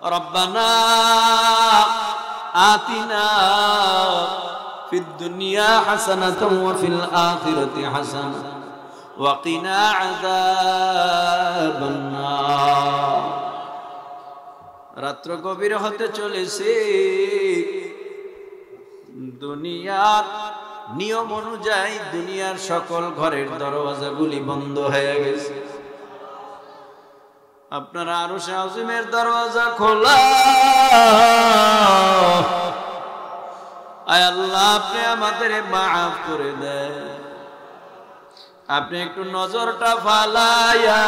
ربنا آتنا في الدنيا حسنة وفي الآخرة حسنة وقنا عذاب النار রাত্র গভীর হতে চলেছে দুনিয়ার নিয়ম অনুযায়ী দুনিয়ার সকল ঘরের দরওয়াজাগুলি বন্ধ হয়ে গেছে আপনারা আরও শাহিমের দরওয়াজা খোলা। আয় আল্লাহ, আপনি আমাদের মাফ করে দেন। আপনি একটু নজরটা ফালাইয়া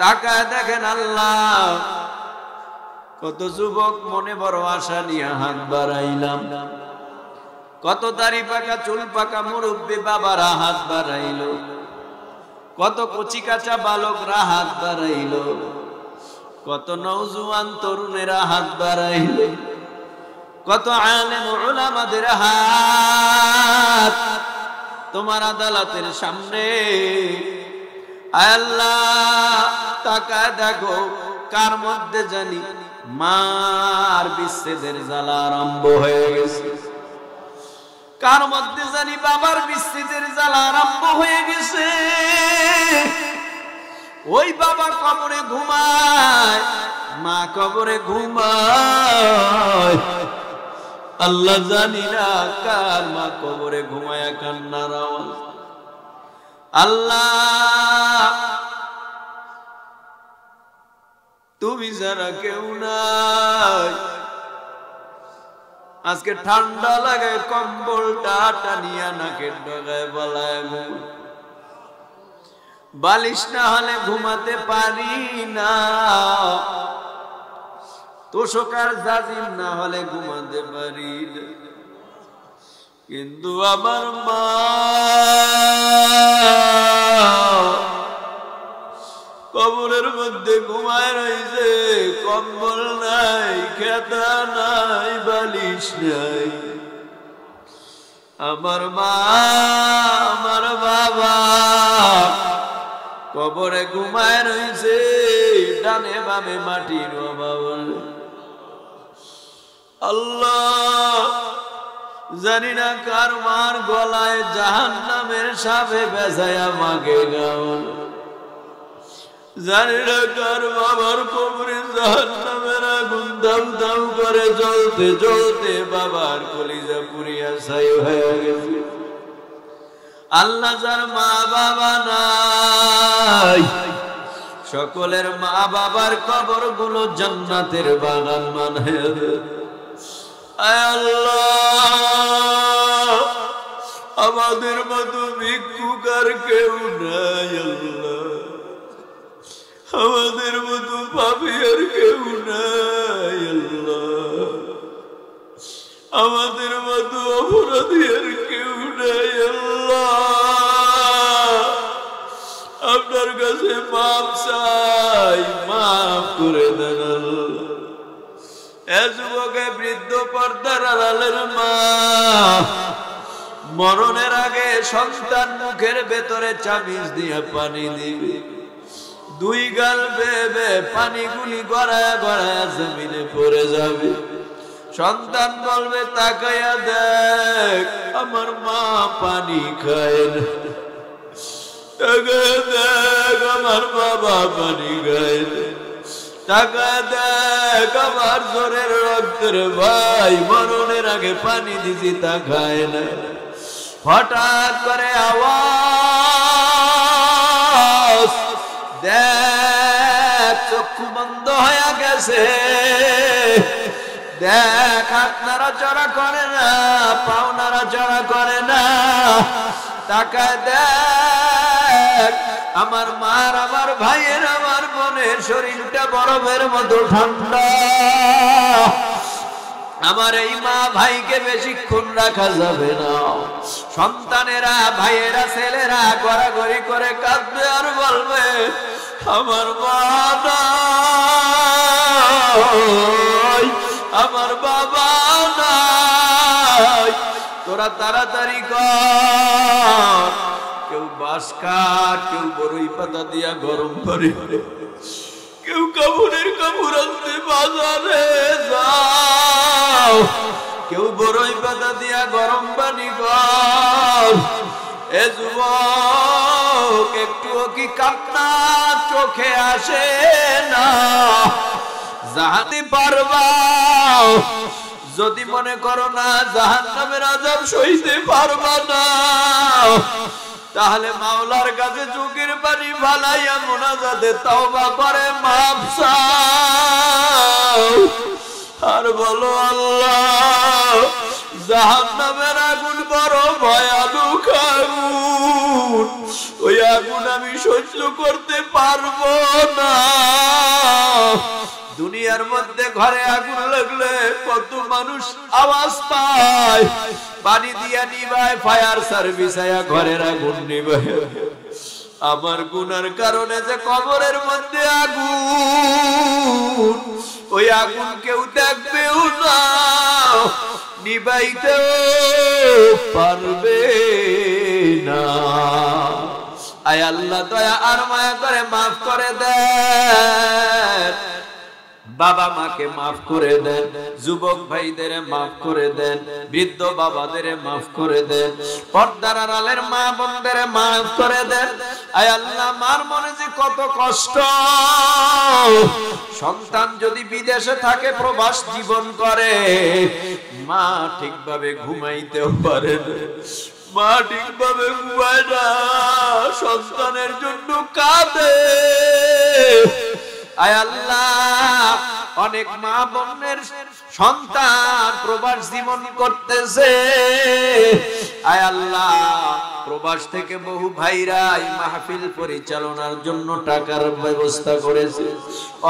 তাকায় দেখেন আল্লাহ, কত যুবক মনে বড় আশা নিয়ে হাত বাড়াইলাম। কত দাড়ি পাকা, চুল পাকা মুরব্বী বাবারা হাত বাড়াইল। কত কচি কাঁচা বালকরা হাত বাড়াইল, কত নৌজুয়ান তরুণেরা হাত বাড়াইল, কত আলেম হাত তোমার আদালতের সামনে। আল্লাহ দেখো, কার মধ্যে জানি মার বিচ্ছেদের জ্বালা আরম্ভ হয়ে গেছে। কার মধ্যে জানি বাবার বিস্তৃতির জ্বালা আরম্ভ হয়ে গেছে? ওই বাবা কবরে ঘুমায়, মা কবরে ঘুমায়। আল্লাহ জানি না কার মা কবরে ঘুমায়, কান্নার আওয়াজ। আল্লাহ, তুমি যারা কেউ নাই আজকে ঠান্ডা লাগে, কম্বলটা টানিয়া নাকের ডগায় বলায় ঘুম বালিশ না হলে ঘুমাতে পারি না। তোষকার জাজিম না হলে ঘুমাতে পারি কিন্তু আমার মা কবরের মধ্যে ঘুমায় রয়েছে, কম্বল নাই, খেতা নাই, বালিশ নাই। আমার মা, আমার বাবা কবরে ঘুমায় রয়েছে, ডানে বামে মাটির অভাব আল্লাহ, জানি না কার মার গলায় জাহান নামের সাপে বেসায়া মাকে গাওয়াল। জানি না বাবার করে বাবার ছাই গেছে। আল্লাহ যার মা বাবা নাই, সকলের মা বাবার কবরগুলো জান্নাতের বাগান মানে। আল্লাহ, আমাদের মতো ভিক্ষুকার কেউ নাই আল্লাহ। আমাদের মতো পাপি আর কেউ নাই আমাদের মতো অপরাধী আর কেউ নাই আপনার কাছে মাপ চাই, মাফ করে দেন যুবকে বৃদ্ধ পর্দার আড়ালের মা, মরণের আগে সন্তান মুখের ভেতরে চামিচ দিয়ে পানি দিবে। দুই গাল বেবে পানিগুলি গড়ায় গড়ায় জমিনে পড়ে যাবে। সন্তান বলবে তাকাইয়া দেখ, আমার মা পানি খায় না। তাকায় দেখ, আমার বাবা পানি খায় না। তাকায় দেখ, আমার জোরের রক্তের ভাই মরণের আগে পানি দিছি, তা খায় না। হঠাৎ করে আওয়াজ দেখ, চক্ষু বন্ধ হয়ে গেছে। দেখ, হাত নাড়া করে না, পাও নাড়া করে না। তাকায় দেখ, আমার মার, আমার ভাইয়ের, আমার বোনের শরীরটা বরফের মতো ঠান্ডা। আমার এই মা ভাইকে বেশিক্ষণ রাখা যাবে না। সন্তানেরা, ভাইয়েরা, ছেলেরা গড়াগড়ি করে কাঁদবে আর বলবে, আমার মা আমার বাবা নাই। তোরা তাড়াতাড়ি কর। কেউ বাঁশ কাঠ, কেউ বড়ই পাতা দিয়া গরম করে। কেউ কাপড়ের কাপড় আনতে বাজারে যাও কেউ বড়ই পাতা দিয়া গরম পানি যুবক, একটুও কি কান্না চোখে আসে না? জাহাতে পারবা যদি মনে করো না জাহান নামের আজাব সইতে পারবা না। তাহলে মাওলার কাছে চোখের পানি ফালাইয়া মোনাজাতে তওবা করে মাপ চাও। আর বলো আল্লাহ জাহান নামের আগুন বড় ভয়ালু আগুন। ওই আগুন আমি সহ্য করতে পারব না। দুনিয়ার মধ্যে ঘরে আগুন লাগলে কত মানুষ আওয়াজ পায়। পানি দিয়া নিবায় ফায়ার সার্ভিস আয়া ঘরের আগুন নিবায়। আমার গুনার কারণে যে কবরের মধ্যে আগুন, ওই আগুন কেউ দেখবেও না, নিবাইতেও পারবে না। আয় আল্লাহ, দয়া আর মায়া করে মাফ করে দেন। বাবা মাকে মাফ করে দেন, যুবক ভাইদের মাফ করে দেন, বৃদ্ধ বাবাদের মাফ করে দেন, পর্দার আড়ালের মা বোনদের মাফ করে দেন। আয় আল্লাহ, মার মনে যে কত কষ্ট। সন্তান যদি বিদেশে থাকে, প্রবাস জীবন করে, মা ঠিকভাবে ঘুমাইতেও পারে মা ঠিকভাবে ঘুমায় না। সন্তানের জন্য কাঁদে। আয় আল্লাহ অনেক মা বোনের সন্তান প্রবাস জীবন করতেছে। আয় আল্লাহ, প্রবাস থেকে বহু ভাইরা এই মাহফিল পরিচালনার জন্য টাকার ব্যবস্থা করেছে,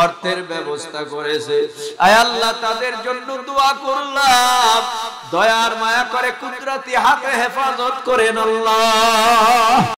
অর্থের ব্যবস্থা করেছে। আয় আল্লাহ, তাদের জন্য দোয়া করলাম। দয়ার মায়া করে কুদরতি হাতে হেফাজত করেন আল্লাহ।